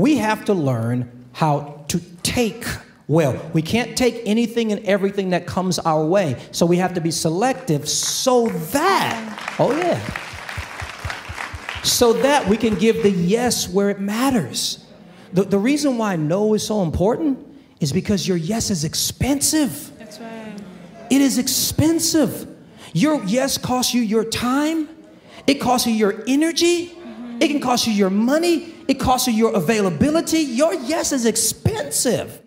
we have to learn how to take well. We can't take anything and everything that comes our way. So we have to be selective so that, oh yeah, so that we can give the yes where it matters. The, the reason why no is so important is because your yes is expensive. That's right. It is expensive. Your yes costs you your time, it costs you your energy, it can cost you your money, it costs you your availability. Your yes is expensive.